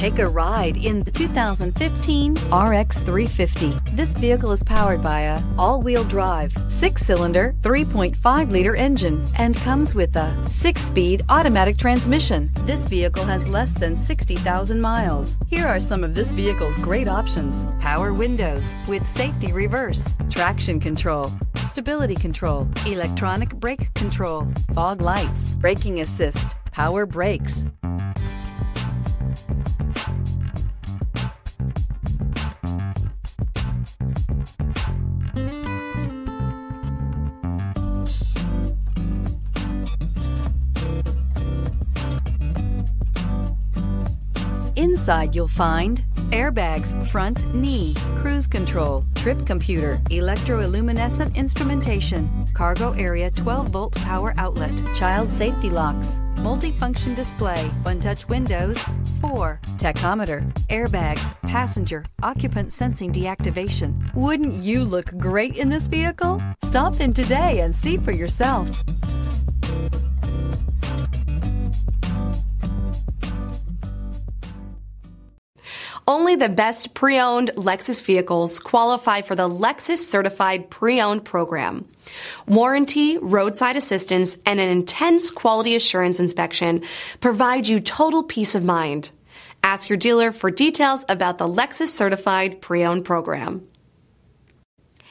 Take a ride in the 2015 RX 350. This vehicle is powered by a all-wheel drive, six-cylinder, 3.5-liter engine and comes with a six-speed automatic transmission. This vehicle has less than 60,000 miles. Here are some of this vehicle's great options. Power windows with safety reverse, traction control, stability control, electronic brake control, fog lights, braking assist, power brakes, Inside you'll find airbags, front knee, cruise control, trip computer, electroluminescent instrumentation, cargo area 12 volt power outlet, child safety locks, multifunction display, one touch windows, 4, tachometer, airbags, passenger, occupant sensing deactivation. Wouldn't you look great in this vehicle? Stop in today and see for yourself. Only the best pre-owned Lexus vehicles qualify for the Lexus Certified Pre-Owned program. Warranty, roadside assistance, and an intense quality assurance inspection provide you total peace of mind. Ask your dealer for details about the Lexus Certified Pre-Owned program.